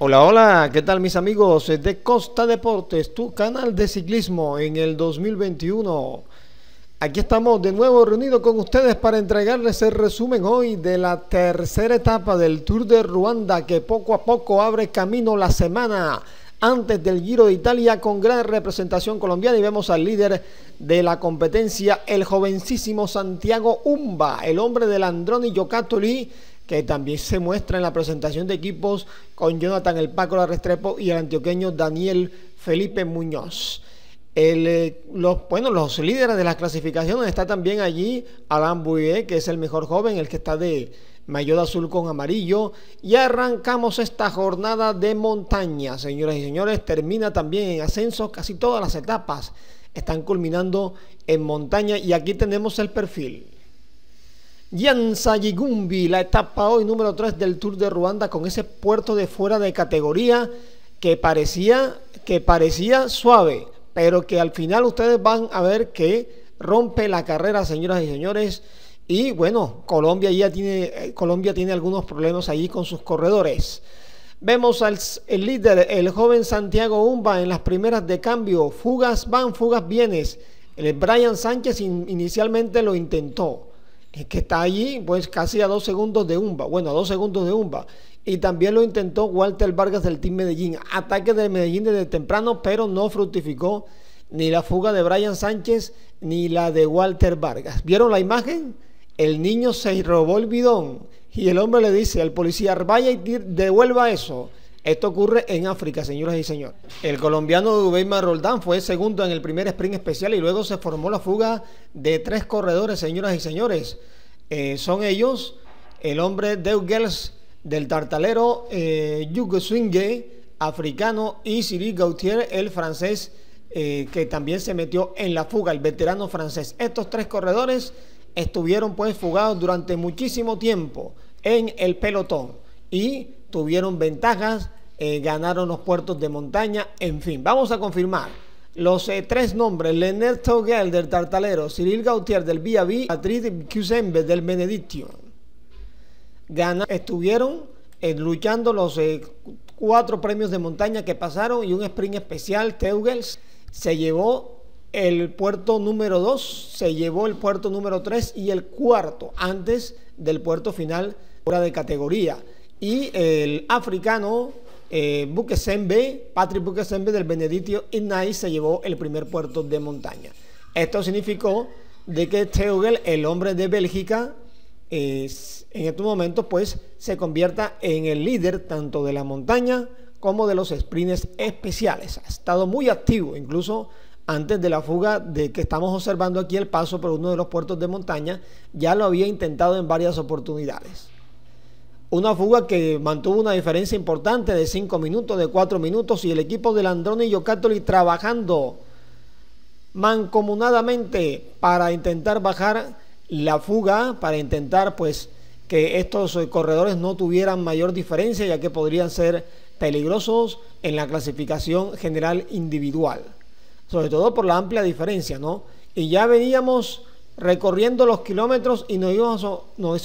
Hola, hola, ¿qué tal mis amigos de Costa Deportes, tu canal de ciclismo en el 2021? Aquí estamos de nuevo reunidos con ustedes para entregarles el resumen hoy de la tercera etapa del Tour de Ruanda que poco a poco abre camino la semana antes del Giro de Italia con gran representación colombiana y vemos al líder de la competencia, el jovencísimo Santiago Umba, el hombre del Androni Yocatoli que también se muestra en la presentación de equipos con Jonathan El Paco La Restrepo y el antioqueño Daniel Felipe Muñoz. Eh, los, bueno, los líderes de las clasificaciones está también allí Alain Bouillet, que es el mejor joven, el que está de mayor azul con amarillo. Y arrancamos esta jornada de montaña, señoras y señores. Termina también en ascenso, casi todas las etapas están culminando en montaña. Y aquí tenemos el perfil. Yansa Yigumbi, la etapa hoy número 3 del Tour de Ruanda con ese puerto de fuera de categoría que parecía, que parecía suave, pero que al final ustedes van a ver que rompe la carrera, señoras y señores. Y bueno, Colombia ya tiene, eh, Colombia tiene algunos problemas allí con sus corredores. Vemos al el líder, el joven Santiago Umba en las primeras de cambio. Fugas van, fugas vienes. El Brian Sánchez inicialmente lo intentó que está allí pues casi a dos segundos de Umba, bueno, a dos segundos de Umba. Y también lo intentó Walter Vargas del Team Medellín. Ataque de Medellín desde temprano, pero no fructificó ni la fuga de Brian Sánchez ni la de Walter Vargas. ¿Vieron la imagen? El niño se robó el bidón y el hombre le dice al policía, vaya y devuelva eso. Esto ocurre en África, señoras y señores. El colombiano Dubeima Roldán fue segundo en el primer sprint especial y luego se formó la fuga de tres corredores, señoras y señores. Eh, son ellos el hombre Deugels del Tartalero, eh, Swingue, africano, y Cyril Gautier, el francés, eh, que también se metió en la fuga, el veterano francés. Estos tres corredores estuvieron pues fugados durante muchísimo tiempo en el pelotón y tuvieron ventajas, eh, ganaron los puertos de montaña, en fin, vamos a confirmar. Los eh, tres nombres, Leonard Togel del Tartalero, Cyril Gautier del Villaví, Patrick Cusembe del Benedictio, estuvieron eh, luchando los cuatro premios de montaña que pasaron y un sprint especial, Teugels, se llevó el puerto número 2, se llevó el puerto número 3 y el cuarto antes del puerto final fuera de categoría y el africano eh, Patrick Bukesembe del Benedictio Ignay se llevó el primer puerto de montaña. Esto significó de que Teugel, el hombre de Bélgica, en estos momentos pues se convierta en el líder tanto de la montaña como de los sprints especiales. Ha estado muy activo, incluso antes de la fuga de que estamos observando aquí el paso por uno de los puertos de montaña, ya lo había intentado en varias oportunidades. Una fuga que mantuvo una diferencia importante de 5 minutos, de 4 minutos y el equipo de Landroni y Yocatoli trabajando mancomunadamente para intentar bajar la fuga, para intentar pues que estos corredores no tuvieran mayor diferencia ya que podrían ser peligrosos en la clasificación general individual, sobre todo por la amplia diferencia, ¿no? Y ya veníamos recorriendo los kilómetros y nos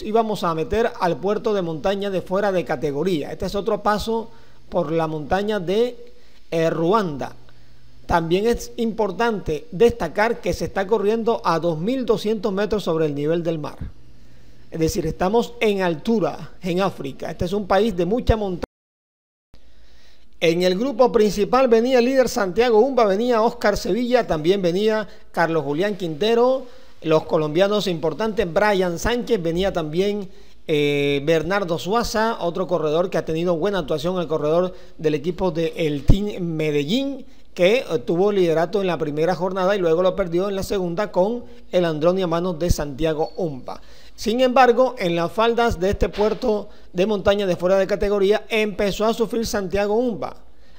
íbamos, a, meter al puerto de montaña de fuera de categoría. Este es otro paso por la montaña de eh, Ruanda. También es importante destacar que se está corriendo a 2.200 metros sobre el nivel del mar. Es decir, estamos en altura en África. Este es un país de mucha montaña. En el grupo principal venía el líder Santiago Umba, venía Oscar Sevilla, también venía Carlos Julián Quintero, los colombianos importantes, Brian Sánchez, venía también eh, Bernardo Suaza, otro corredor que ha tenido buena actuación, el corredor del equipo del el Team Medellín, que tuvo liderato en la primera jornada y luego lo perdió en la segunda con el Androni a manos de Santiago Umpa. Sin embargo, en las faldas de este puerto de montaña de fuera de categoría empezó a sufrir Santiago Umba.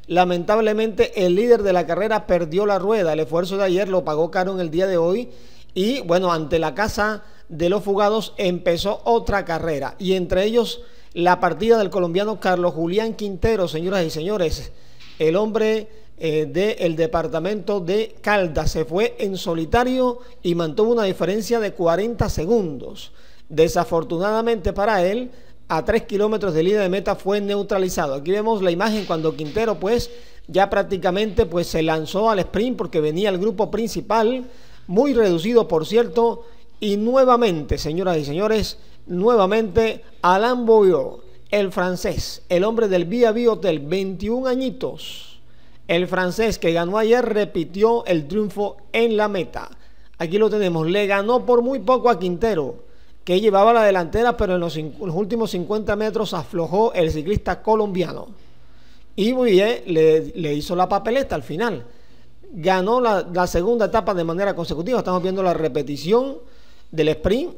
Lamentablemente el líder de la carrera perdió la rueda. El esfuerzo de ayer lo pagó caro en el día de hoy y bueno, ante la casa de los fugados empezó otra carrera. Y entre ellos la partida del colombiano Carlos Julián Quintero, señoras y señores. El hombre eh, del departamento de Caldas se fue en solitario y mantuvo una diferencia de 40 segundos. Desafortunadamente para él, a 3 kilómetros de línea de meta fue neutralizado. Aquí vemos la imagen cuando Quintero pues ya prácticamente pues se lanzó al sprint porque venía el grupo principal, muy reducido por cierto, y nuevamente, señoras y señores, nuevamente Alain Boyo, el francés, el hombre del Via Hotel, 21 añitos, el francés que ganó ayer repitió el triunfo en la meta. Aquí lo tenemos, le ganó por muy poco a Quintero que llevaba la delantera, pero en los, últimos 50 metros aflojó el ciclista colombiano. Y Bouillet le, le hizo la papeleta al final. Ganó la, segunda etapa de manera consecutiva. Estamos viendo la repetición del sprint.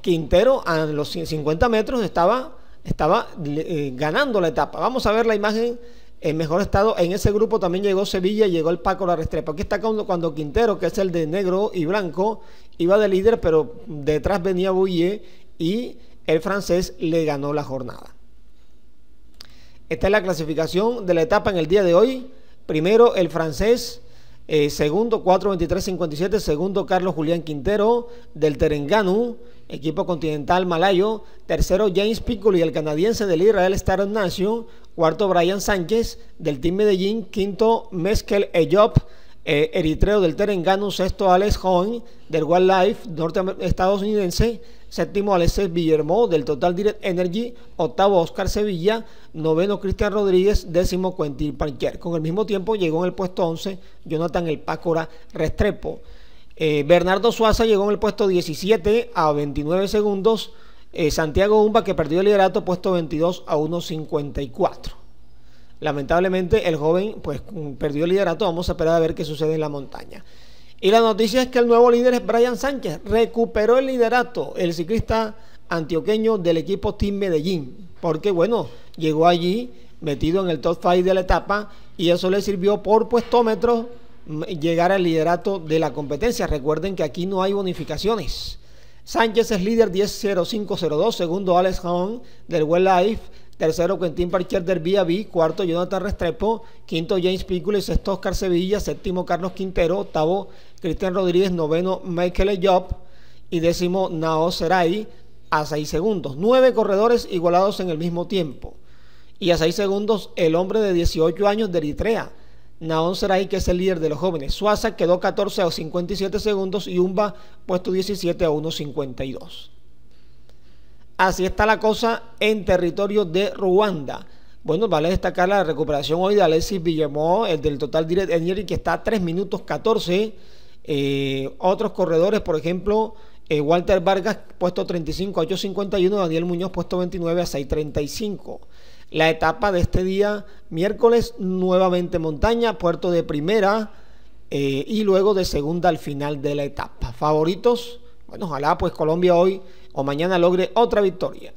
Quintero a los 50 metros estaba, estaba eh, ganando la etapa. Vamos a ver la imagen en mejor estado. En ese grupo también llegó Sevilla llegó el Paco La Restrepo. Aquí está cuando, cuando, Quintero, que es el de negro y blanco, iba de líder, pero detrás venía Bouillet y el francés le ganó la jornada. Esta es la clasificación de la etapa en el día de hoy. Primero el francés, eh, segundo 4.23.57, segundo Carlos Julián Quintero del Terenganu, equipo continental malayo. Tercero James Piccoli, el canadiense del Israel Star Nation. Cuarto, Brian Sánchez del Team Medellín. Quinto, Meskel Eyop, eh, eritreo del Terengano. Sexto, Alex Hoen del Wildlife estadounidense. Séptimo, Alexis Villermo del Total Direct Energy. Octavo, Oscar Sevilla. Noveno, Cristian Rodríguez. Décimo, Quentin Parker. Con el mismo tiempo llegó en el puesto 11 Jonathan El Pácora Restrepo. Eh, Bernardo Suaza llegó en el puesto 17 a 29 segundos. Eh, Santiago Umba, que perdió el liderato, puesto 22 a 1.54. Lamentablemente el joven pues perdió el liderato, vamos a esperar a ver qué sucede en la montaña. Y la noticia es que el nuevo líder es Brian Sánchez, recuperó el liderato, el ciclista antioqueño del equipo Team Medellín, porque bueno, llegó allí metido en el top 5 de la etapa y eso le sirvió por puestómetro mm, llegar al liderato de la competencia. Recuerden que aquí no hay bonificaciones. Sánchez es líder 10.0502, segundo Alex Hahn del Well Life, tercero Quentin Parcher del Vía cuarto Jonathan Restrepo, quinto James Piccoli, sexto Oscar Sevilla, séptimo Carlos Quintero, octavo Cristian Rodríguez, noveno Michael Job y décimo Nao Serai a seis segundos. Nueve corredores igualados en el mismo tiempo. Y a seis segundos el hombre de 18 años de Eritrea, Naon Serai, que es el líder de los jóvenes. Suaza quedó 14 a 57 segundos y Umba puesto 17 a 1.52. Así está la cosa en territorio de Ruanda. Bueno, vale destacar la recuperación hoy de Alexis Villamó, el del Total Direct Energy, que está a 3 minutos 14. Eh, otros corredores, por ejemplo, eh, Walter Vargas puesto 35 a 8.51, Daniel Muñoz puesto 29 a 6.35. La etapa de este día, miércoles, nuevamente montaña, puerto de primera eh, y luego de segunda al final de la etapa. Favoritos, bueno, ojalá pues Colombia hoy o mañana logre otra victoria.